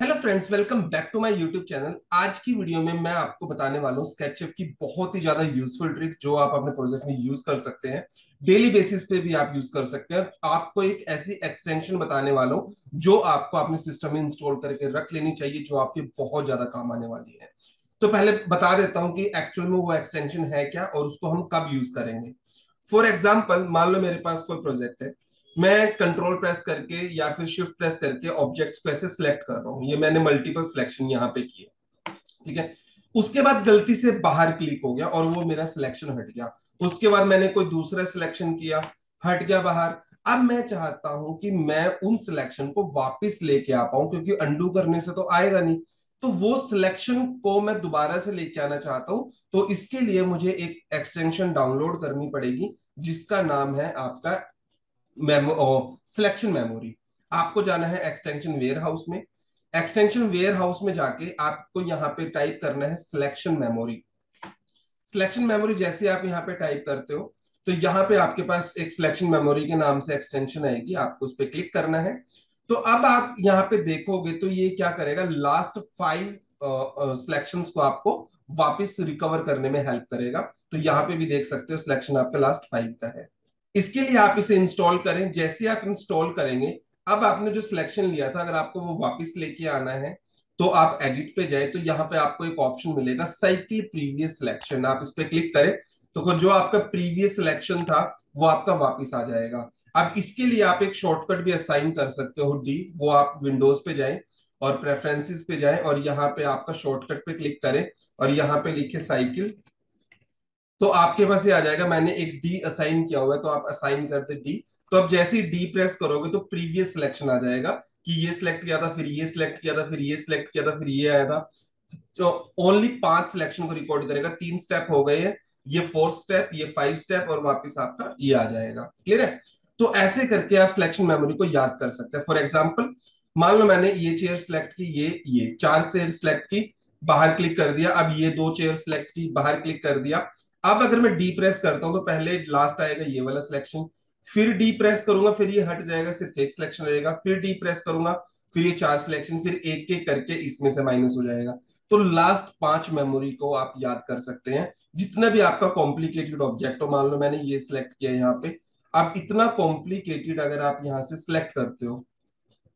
Hello friends welcome back to my YouTube channel आज की video में मैं आपको बताने वाला हूँ स्केचअप की बहुत ही ज़्यादा यूजफुल ट्रिक जो आप अपने प्रोजेक्ट में यूज़ कर सकते हैं। डेली बेसिस पे भी आप यूज़ कर सकते हैं। आपको एक ऐसी एक्सटेंशन बताने वाला हूँ जो आपको अपने सिस्टम में इंस्टॉल करके रख लेनी चाहिए, जो आपके बहुत ज़्यादा काम आने वाली है। तो पहले बता देता हूँ कि एक्चुअल में वो एक्सटेंशन है क्या और उसको हम कब यूज़ करेंगे। फॉर एग्ज़ाम्पल मान लो मेरे पास कोई प्रोजेक्ट है। मैं कंट्रोल प्रेस करके या फिर शिफ्ट प्रेस करके ऑब्जेक्ट्स को ऐसे सिलेक्ट कर रहा हूँ। ये मैंने मल्टीपल सिलेक्शन यहाँ पे किए। ठीक है? उसके बाद गलती से बाहर क्लिक हो गया और वो मेरा सिलेक्शन हट गया। उसके बाद मैंने कोई दूसरा सिलेक्शन किया, हट गया बाहर। अब मैं चाहता हूँ कि मैं उन सिलेक्शन को वापस लेके आ पाऊँ, क्योंकि अंडू करने से तो आएगा नहीं। तो वो सिलेक्शन को मैं दोबारा से लेके आना चाहता हूँ तो इसके लिए मुझे एक एक्सटेंशन डाउनलोड करनी पड़ेगी, जिसका नाम है आपका सिलेक्शन मेमोरी आपको जाना है एक्सटेंशन वेयर हाउस में। एक्सटेंशन वेयर हाउस में जाके आपको यहाँ पे टाइप करना है सिलेक्शन मेमोरी सिलेक्शन मेमोरी जैसे आप यहाँ पे टाइप करते हो तो यहाँ पे आपके पास एक सिलेक्शन मेमोरी के नाम से एक्सटेंशन आएगी। आपको उस पर क्लिक करना है। तो अब आप यहाँ पे देखोगे तो ये क्या करेगा? लास्ट फाइव सिलेक्शन को आपको वापस रिकवर करने में हेल्प करेगा। तो यहाँ पे भी देख सकते हो सिलेक्शन आपका लास्ट फाइव का है। इसके लिए आप इसे इंस्टॉल करें, जैसे आप इंस्टॉल करेंगे, अब आपने जो सिलेक्शन लिया था, अगर आपको वो वापस लेके आना है तो आप एडिट पे जाए तो यहाँ पे आपको एक ऑप्शन मिलेगा साइकिल प्रीवियस सिलेक्शन आप इस पर क्लिक करें तो जो आपका प्रीवियस सिलेक्शन था, वो आपका वापस आ जाएगा। अब इसके लिए आप एक शॉर्टकट भी असाइन कर सकते हो डी वो आप विंडोज़ पे जाए और प्रेफरेंसेस पे जाएँ, और यहाँ पे आपका शॉर्टकट पे क्लिक करें, और यहाँ पे लिखे साइकिल तो आपके पास ये आ जाएगा, मैंने एक डी असाइन किया हुआ है तो आप असाइन करते डी तो अब जैसे ही डी प्रेस करोगे तो प्रीवियस सिलेक्शन आ जाएगा कि ये सिलेक्ट किया था, फिर ये सिलेक्ट किया था, फिर ये सिलेक्ट किया था, फिर ये आया था। तो ओनली पाँच सिलेक्शन को रिकॉर्ड करेगा, तीन स्टेप हो गए हैं, ये फोर्थ स्टेप ये फाइव स्टेप और वापिस आपका ये आ जाएगा। क्लियर है? तो ऐसे करके आप सिलेक्शन मेमोरी को याद कर सकते हैं। फॉर एग्ज़ाम्पल मान लो मैंने ये चेयर सिलेक्ट की, ये ये, चार चेयर सिलेक्ट की, बाहर क्लिक कर दिया, अब ये दो चेयर सिलेक्ट की, बाहर क्लिक कर दिया अब अगर मैं डी प्रेस करता हूँ तो पहले लास्ट आएगा ये वाला सिलेक्शन फिर डी प्रेस करूँगा, फिर ये हट जाएगा, सिर्फ़ एक सिलेक्शन रहेगा, फिर डी प्रेस करूँगा, फिर ये चार सिलेक्शन फिर एक एक करके इसमें से माइनस हो जाएगा। तो लास्ट पाँच मेमोरी को आप याद कर सकते हैं। जितना भी आपका कॉम्प्लिकेटेड ऑब्जेक्ट हो, मान लो मैंने ये सिलेक्ट किया यहाँ पे, अब इतना कॉम्प्लिकेटेड अगर आप यहाँ से सिलेक्ट करते हो,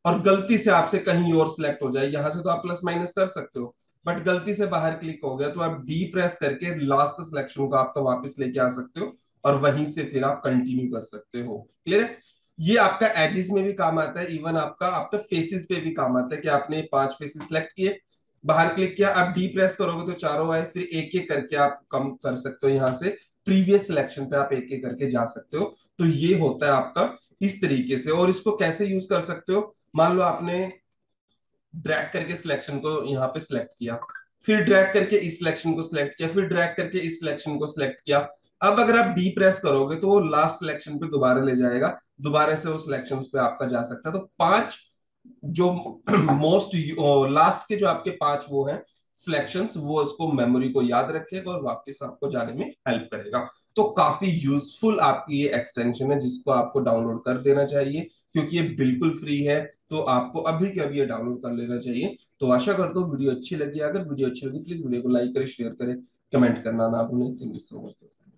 और गलती से आपसे कहीं और सिलेक्ट हो जाए, यहाँ से तो आप प्लस माइनस कर सकते हो। बट गलती से बाहर क्लिक हो गया तो आप डी प्रेस करके लास्ट सिलेक्शन को आपका वापस लेके आ सकते हो और वहीं से फिर आप कंटिन्यू कर सकते हो। क्लियर है? ये आपका एजिस में भी काम आता है इवन आपका आपका फेसिस पे भी काम आता है कि आपने पाँच फेसिस सिलेक्ट किए, बाहर क्लिक किया, आप डी प्रेस करोगे तो चारों आए, फिर एक एक करके आप कम कर सकते हो यहाँ से प्रीवियस सिलेक्शन पे आप एक एक करके जा सकते हो। तो ये होता है आपका इस तरीके से, और इसको कैसे यूज़ कर सकते हो? मान लो आपने ड्रैग करके सिलेक्शन को यहाँ पे सिलेक्ट किया। फिर ड्रैग करके इस सिलेक्शन को सिलेक्ट किया, फिर ड्रैग करके इस सिलेक्शन को सिलेक्ट किया। अब अगर आप डी प्रेस करोगे तो वो लास्ट सिलेक्शन पे दोबारा ले जाएगा। दोबारा से वो सिलेक्शन पे आपका जा सकता है। तो पाँच जो मोस्ट लास्ट के जो आपके पाँच वो हैं सिलेक्शंस वो उसको मेमोरी को याद रखेगा और वापस आपको जाने में हेल्प करेगा। तो काफ़ी यूजफुल आपकी ये एक्सटेंशन है, जिसको आपको डाउनलोड कर देना चाहिए, क्योंकि ये बिल्कुल फ्री है तो आपको अभी के अभी ये डाउनलोड कर लेना चाहिए। तो आशा करता हूँ वीडियो अच्छी लगी। अगर वीडियो अच्छी लगी प्लीज़ वीडियो को लाइक करें शेयर करें कमेंट करना ना भूलें। थैंक यू सो मच दोस्तों।